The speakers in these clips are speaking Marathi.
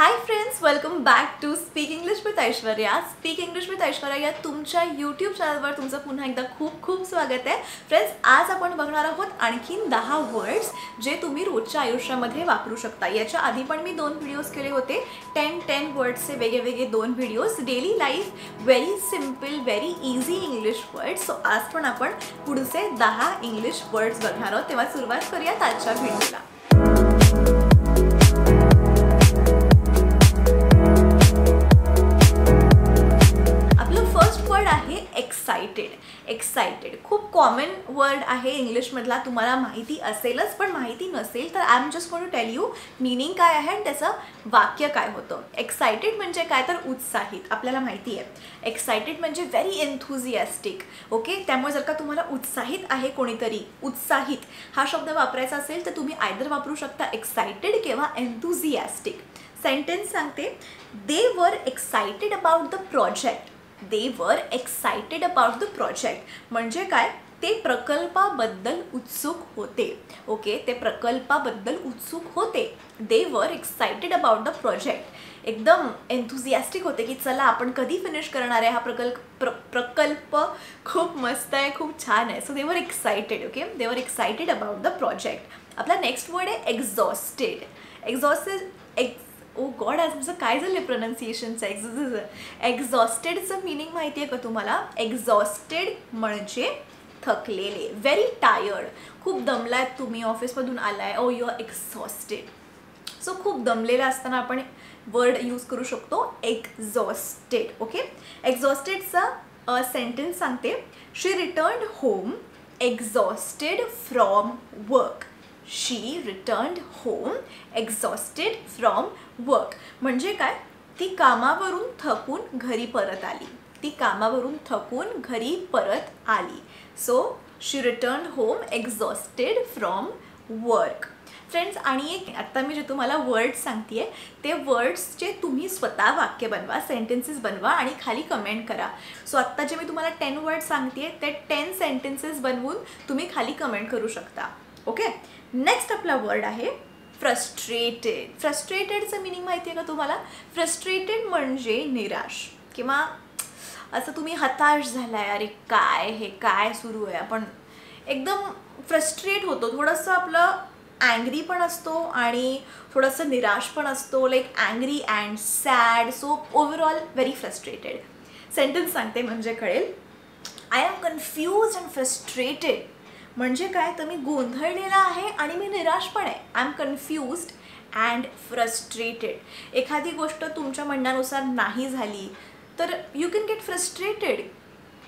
Hi friends welcome back to speak English with Aishwarya speak English with Aishwarya या तुमच्या यूट्यूब चॅनलवर तुमचं पुन्हा एकदा खूप खूप स्वागत आहे. फ्रेंड्स आज आपण बघणार आहोत आणखीन दहा वर्ड्स जे तुम्ही रोजच्या आयुष्यामध्ये वापरू शकता. याच्या आधी पण मी दोन व्हिडिओज केले होते. टेन टेन वर्ड्सचे वेगळे वेगळे दोन videos daily life very simple very easy English words so आज पण आपण पुढचे दहा इंग्लिश वर्ड्स बघणार आहोत. तेव्हा सुरुवात करूयात आजच्या व्हिडिओला एक्सायटेड खूप कॉमन वर्ड आहे इंग्लिशमधला. तुम्हाला माहिती असेलच पण माहिती नसेल तर I am just gonna to tell you meaning काय आहे आणि त्याचं वाक्य काय होतं. एक्सायटेड म्हणजे काय? तर उत्साहित. आपल्याला माहिती आहे. एक्सायटेड म्हणजे व्हेरी एन्थुझियास्टिक ओके त्यामुळे जर का तुम्हाला उत्साहित आहे कोणीतरी उत्साहित हा शब्द वापरायचा असेल तर तुम्ही आयदर वापरू शकता एक्सायटेड किंवा एन्थुझियास्टिक सेंटेन्स सांगते. They were excited about the project they were excited about the project म्हणजे काय? ते प्रकल्पाबद्दल उत्सुक होते. ओके ते प्रकल्पाबद्दल उत्सुक होते. They were excited about the project एकदम एन्थुझियास्टिक होते की चला आपण कधी फिनिश करणार आहे हा प्रकल्प? प्र प्रकल्प खूप मस्त आहे खूप छान आहे. सो दे वर excited okay they were excited about the project आपला नेक्स्ट वर्ड आहे एक्झॉस्टेड एक्झॉस्टेड एक्स Oh ओ गॉड आज तुमचं काय झालं प्रोनाऊन्सिएशनचं एक्झ एक्झॉस्टेडचं मिनिंग माहिती आहे का तुम्हाला? एक्झॉस्टेड म्हणजे थकलेले व्हेरी टायर्ड खूप दमलाय तुम्ही ऑफिसमधून आलाय. Oh you are exhausted so खूप दमलेला असताना आपण वर्ड यूज करू शकतो एक्झॉस्टेड ओके एक्झॉस्टेडचा सेंटेन्स सांगते. She return home exhausted from work she return home exhausted from work म्हणजे काय? ती कामावरून थकून घरी परत आली. ती कामावरून थकून घरी परत आली. So she return home exhausted from work friends आणि एक आत्ता मी जे तुम्हाला वर्ड्स सांगते ते वर्ड्सचे तुम्ही स्वतः वाक्य बनवा सेंटेन्सेस बनवा आणि खाली कमेंट करा. सो आत्ता जे मी तुम्हाला टेन वर्ड्स सांगते ते टेन सेंटेन्सेस बनवून तुम्ही खाली कमेंट करू शकता. ओके नेक्स्ट आपला वर्ड आहे फ्रस्ट्रेटेड फ्रस्ट्रेटेडचं मिनिंग माहिती आहे का तुम्हाला? फ्रस्ट्रेटेड म्हणजे निराश. किंवा असं तुम्ही हताश झालाय अरे काय हे काय सुरू आहे? आपण एकदम फ्रस्ट्रेट होतो. थोडंसं आपलं अँग्री पण असतो आणि थोडंसं निराश पण असतो. Like angry and sad so overall very frustrated sentence सांगते म्हणजे कळेल. I am confuse and frustrated म्हणजे काय? तर मी गोंधळलेला आहे आणि मी निराश पण आहे. I am confused and frustrated एखादी गोष्ट तुमच्या म्हणण्यानुसार नाही झाली तर यू कॅन गेट फ्रस्ट्रेटेड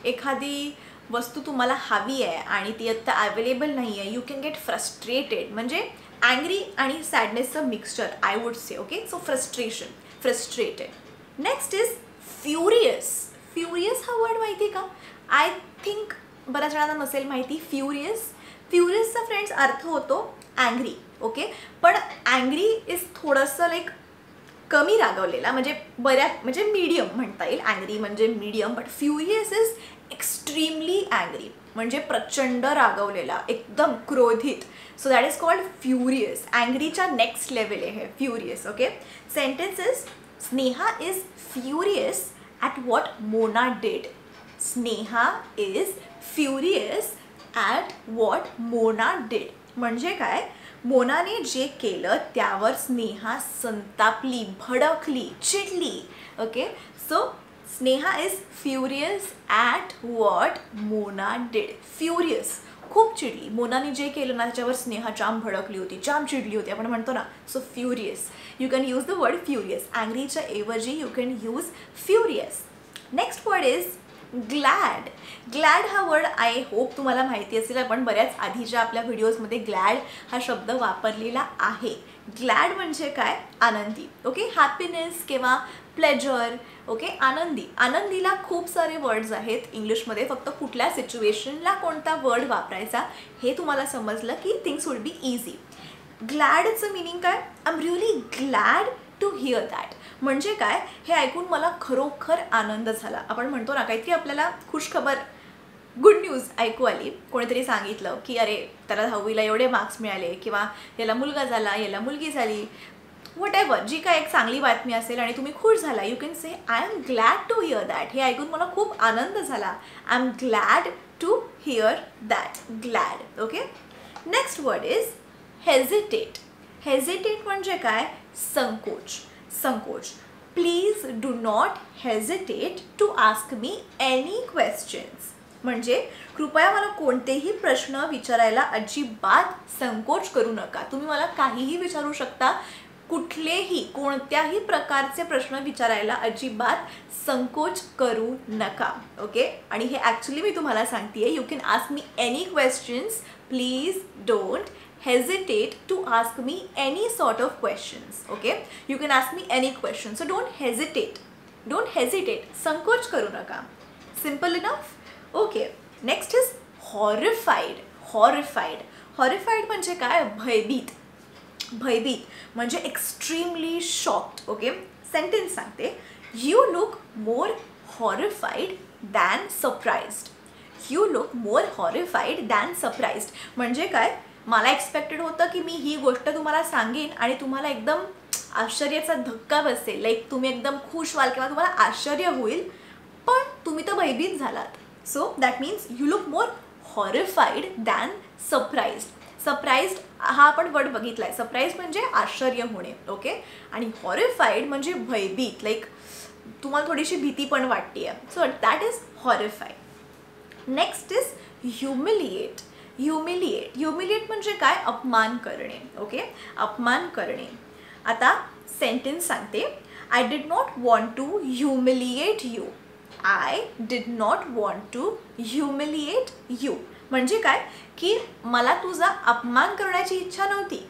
एखादी वस्तू तुम्हाला हवी आहे आणि ती आत्ता अवेलेबल नाही आहे यू कॅन गेट फ्रस्ट्रेटेड म्हणजे अँग्री आणि सॅडनेसचं mixture I would say okay so frustration frustrated next is furious furious हा वर्ड माहिती आहे का? आय थिंक बऱ्याच जणांना नसेल माहिती फ्युरियस फ्युरियसचा फ्रेंड्स अर्थ होतो अँग्री ओके पण अँग्री इज थोडंसं लाईक कमी रागवलेला म्हणजे बऱ्या म्हणजे मीडियम म्हणता येईल. अँग्री म्हणजे medium but furious is extremely angry म्हणजे प्रचंड रागवलेला एकदम क्रोधित. So that is called furious अँग्रीच्या next level आहे furious okay sentence is Sneha is furious at what Mona did Sneha is furious at what Mona did. म्हणजे काय? मोनाने जे केलं त्यावर स्नेहा संतापली भडकली चिडली. Okay? So Sneha is furious at what Mona did furious खूप चिडली. मोनाने जे केलं ना त्याच्यावर स्नेहा जाम भडकली होती जाम चिडली होती. आपण म्हणतो ना so furious you can use the word furious अँग्रीच्या ऐवजी you can use furious next word is glad. Glad हा वर्ड आय होप तुम्हाला माहिती असेल आपण बऱ्याच आधीच्या आपल्या व्हिडिओजमध्ये ग्लॅड हा शब्द वापरलेला आहे. ग्लॅड म्हणजे काय? आनंदी. ओके? हॅपीनेस किंवा प्लेजर ओके? आनंदी. आनंदीला खूप सारे वर्ड्स आहेत इंग्लिशमध्ये. फक्त कुठल्या सिच्युएशनला कोणता वर्ड वापरायचा हे तुम्हाला समजलं की थिंग्स वुड बी इझी ग्लॅडचं मिनिंग काय? I am really glad to hear that म्हणजे काय? हे ऐकून मला खरोखर आनंद झाला. आपण म्हणतो ना काहीतरी आपल्याला खुशखबर गुड न्यूज ऐकू आली. कोणीतरी सांगितलं की अरे त्याला दहावीला एवढे मार्क्स मिळाले किंवा याला मुलगा झाला याला मुलगी झाली. वट एव्हर जी काय एक चांगली बातमी असेल आणि तुम्ही खुश झाला you can say I am glad to hear that हे ऐकून मला खूप आनंद झाला. I am glad to hear that glad okay next word is hesitate hesitate म्हणजे काय? संकोच. संकोच please do not hesitate to ask me any questions म्हणजे कृपया मला कोणतेही प्रश्न विचारायला अजिबात संकोच करू नका. तुम्ही मला काहीही विचारू शकता. कुठलेही कोणत्याही प्रकारचे प्रश्न विचारायला अजिबात संकोच करू नका. ओके आणि हे ॲक्च्युली मी तुम्हाला सांगते you can ask me any questions please don't hesitate to ask me any sort of questions okay you can ask me any question so don't hesitate don't hesitate sankoch karu naka simple enough okay next is horrified horrified horrified म्हणजे काय भयभीत भयभीत म्हणजे एक्स्ट्रीमली शॉक्ड ओके सेंटेन्स सांगते you look more horrified than surprised you look more horrified than surprised म्हणजे काय मला एक्सपेक्टेड होतं की मी ही गोष्ट तुम्हाला सांगेन आणि तुम्हाला एकदम आश्चर्याचा धक्का बसेल. लाईक तुम्ही एकदम खुश व्हाल किंवा तुम्हाला आश्चर्य होईल पण तुम्ही तर भयभीत झालात. So that means you look more horrified than surprise surprised हा आपण वर्ड बघितला आहे सरप्राईज म्हणजे आश्चर्य होणे ओके आणि हॉरिफाईड म्हणजे भयभीत. लाईक तुम्हाला थोडीशी भीती पण वाटते आहे so that is horrified next is humiliate humiliate humiliate म्हणजे काय? अपमान करणे. ओके अपमान करणे. आता सेंटेन्स सांगते. I did not want to humiliate you I did not want to humiliate you म्हणजे काय? की मला तुझा अपमान करण्याची इच्छा नव्हती.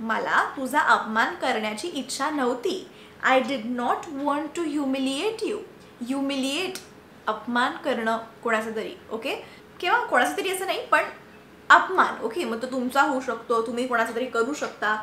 मला तुझा अपमान करण्याची इच्छा नव्हती. I did not want to humiliate you humiliate अपमान करणं. कोणाचं तरी. ओके किंवा कोणाचं तरी असं नाही पण अपमान ओके मग तो तुमचा होऊ शकतो तुम्ही कोणाचा तरी करू शकता.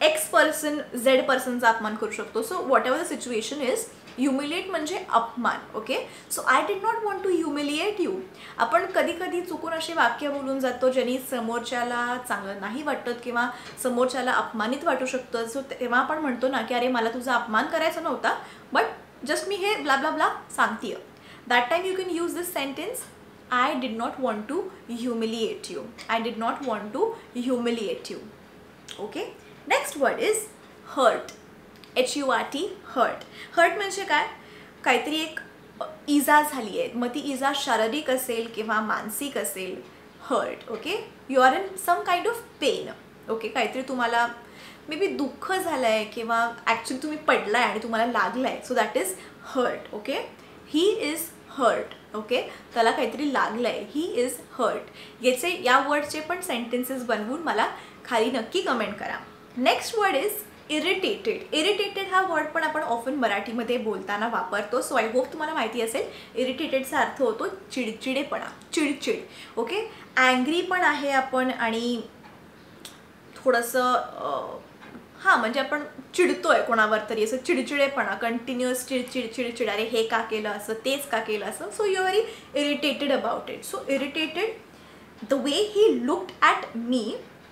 एक्स पर्सन झेड पर्सनचा अपमान करू शकतो. So whatever the situation is humiliate म्हणजे अपमान okay so I did not want to humiliate you आपण कधी कधी चुकून अशी वाक्य बोलून जातो ज्यांनी समोरच्याला चांगलं नाही वाटत किंवा समोरच्याला अपमानित वाटू शकतं. सो तेव्हा आपण म्हणतो ना की अरे मला तुझा अपमान करायचा नव्हता बट जस्ट मी हे ब्ला ब्ला ब्ला सांगते that time you can use this sentence I did not want to humiliate you I did not want to humiliate you okay next word is hurt H U R T hurt hurt म्हणजे काय? काहीतरी एक इजा झाली आहे. मग ती इजा शारीरिक असेल किंवा मानसिक असेल hurt okay you are in some kind of pain okay काहीतरी तुम्हाला मे बी दुःख झालं आहे किंवा ॲक्च्युली तुम्ही पडला आहे आणि तुम्हाला लागला आहे so that is hurt okay he is hurt okay? त्याला काहीतरी लागलं आहे ही इज हर्ट याचे या वर्डचे पण सेंटेन्सेस बनवून मला खाली नक्की कमेंट करा. Next word is irritated irritated हा वर्ड पण आपण ऑफन मराठीमध्ये बोलताना वापरतो. सो आय होप तुम्हाला माहिती असेल. इरिटेटेडचा अर्थ होतो चिडचिडेपणा चिडचिड. ओके अँग्री पण आहे आपण आणि थोडंसं हां म्हणजे आपण चिडतोय कोणावर तरी असं चिडचिडेपणा कंटिन्युअस चिडचिड चिडचिड अरे हे का केलं असं तेच का केलं असं so you very irritated about it so irritated the way he looked at me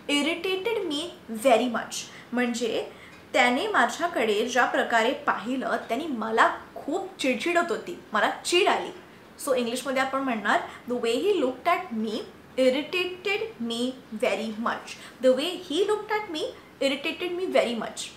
irritated me very much म्हणजे त्याने माझ्याकडे ज्या प्रकारे पाहिलं त्यांनी मला खूप चिडचिडत होती. मला चीड आली. सो इंग्लिशमध्ये आपण म्हणणार the way he looked at me irritated me very much. The way he looked at me irritated me very much.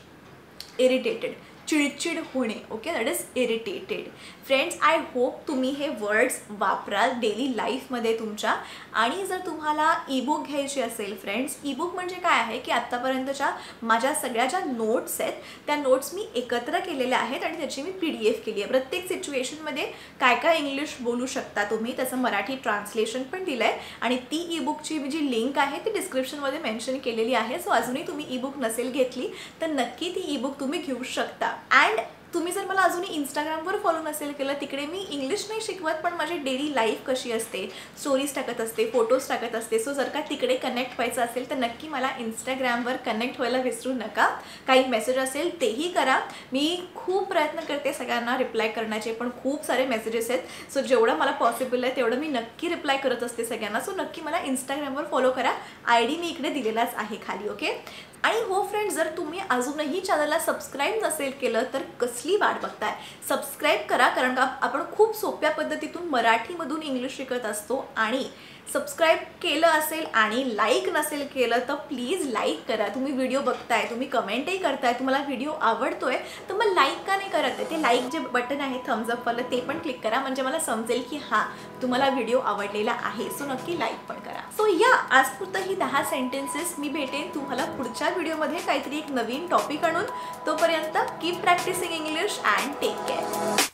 Irritated. चिडचिड होणे okay that is irritated friends I hope तुम्ही हे वर्ड्स वापराल डेली लाईफमध्ये तुमच्या. आणि जर तुम्हाला ईबुक घ्यायची असेल फ्रेंड्स ईबुक म्हणजे काय आहे की आत्तापर्यंतच्या माझ्या सगळ्या ज्या नोट्स आहेत त्या नोट्स मी एकत्र केलेल्या आहेत आणि त्याची मी पी डी एफ केली आहे. प्रत्येक सिच्युएशनमध्ये काय काय इंग्लिश बोलू शकता तुम्ही त्याचं मराठी ट्रान्सलेशन पण दिलं आहे आणि ती ईबुकची जी लिंक आहे ती डिस्क्रिप्शनमध्ये मेन्शन केलेली आहे. सो अजूनही तुम्ही ईबुक नसेल घेतली तर नक्की ती ईबुक तुम्ही घेऊ शकता. अँड तुम्ही जर मला अजूनही इंस्टाग्रामवर फॉलो नसेल केलं तिकडे मी इंग्लिश नाही शिकवत पण माझी डेली लाईफ कशी असते स्टोरीज टाकत असते फोटोज टाकत असते. सो जर का तिकडे कनेक्ट व्हायचं असेल तर नक्की मला इंस्टाग्रामवर कनेक्ट व्हायला विसरू नका. काही मेसेज असेल तेही करा. मी खूप प्रयत्न करते सगळ्यांना रिप्लाय करण्याचे पण खूप सारे मेसेजेस आहेत. सो जेवढं मला पॉसिबल आहे तेवढं मी नक्की रिप्लाय करत असते सगळ्यांना. सो नक्की मला इंस्टाग्रामवर फॉलो करा. आय डी मी इकडे दिलेलाच आहे खाली ओके आणि हो फ्रेंड जर तुम्ही अजूनही चॅनलला सबस्क्राईब नसेल केलं तर कसं कसली वाट बघताय सबस्क्राईब करा कारण का आपण खूप सोप्या पद्धतीतून मराठीमधून इंग्लिश शिकत असतो आणि सबस्क्राईब केलं असेल आणि लाईक नसेल केलं तर प्लीज लाईक करा. तुम्ही व्हिडिओ बघताय तुम्ही कमेंटही करताय तुम्हाला व्हिडिओ आवडतो आहे तर मग लाईक का नाही करत आहे? ते लाईक जे बटन आहे थम्सअपवालं ते पण क्लिक करा. म्हणजे मला समजेल की हां तुम्हाला व्हिडिओ आवडलेला आहे. सो नक्की लाईक पण करा. सो या आजपुरतं ही दहा सेंटेन्सेस मी भेटेन तुम्हाला पुढच्या व्हिडिओमध्ये काहीतरी एक नवीन टॉपिक आणून. तोपर्यंत keep practising English and take care